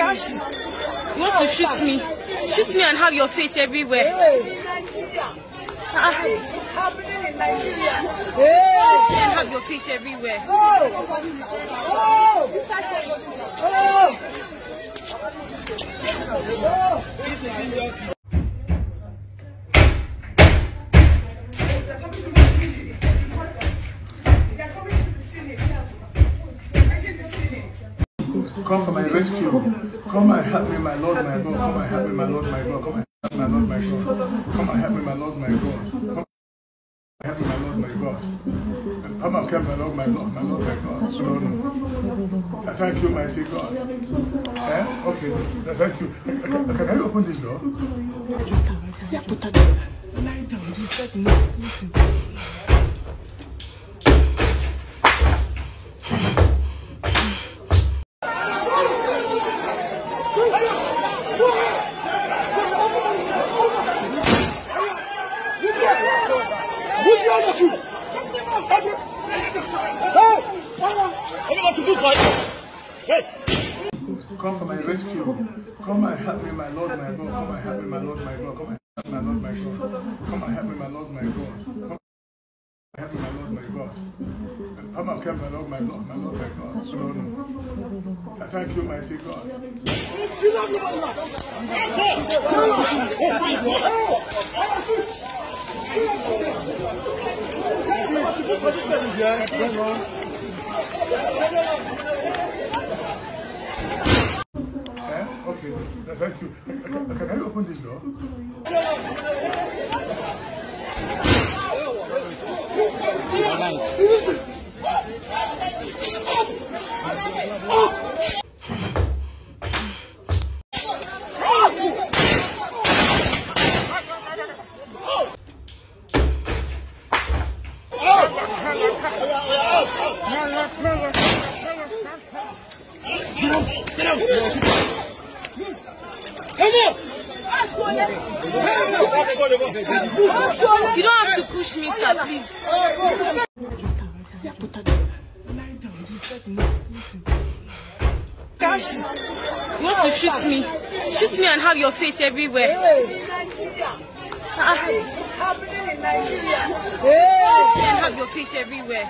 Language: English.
Kashi. You want to shoot me? Shoot me and have your face everywhere. Ah, happening in Nigeria. shoot me and have your face everywhere. Oh! Oh! Oh! Come for my rescue. Come and help me, my Lord, my God. Come and help me, my Lord, my God. Come and help me, my Lord, my God. Come and help me, my Lord, my God. Come help me, my Lord, my God. Come and help my Lord, my Lord, my Lord, my God. No, no. I Thank you, mighty God. Eh? Okay. Thank you. Can, can I open this door? Yeah, put that down. Lie down. He said no. Come for my rescue. Come and help me, my Lord, my God. Come and help me, my Lord, my God. Come and help me, my Lord, my God. Come and help me, my Lord, my God. Come and help me, my Lord, my God. Come and help me, my Lord, my Lord, my Lord, my God. No. I thank you, mighty God. Eh? Okay. Thank you. Can, can I open this door? You don't have to push me, sir, please. Yeah, put that. Lie down. Said no. Kashi. You want to shoot me? Shoot me and have your face everywhere. Ah, shoot me and have your face everywhere.